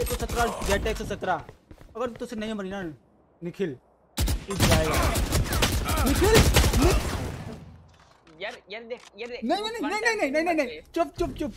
एक सौ सत्रह जेट एक सौ सत्रह। अगर तुझसे नहीं मरी ना निखिल। निखिल यार यार देख यार देख। नहीं नहीं नहीं नहीं नहीं नहीं चुप चुप चुप।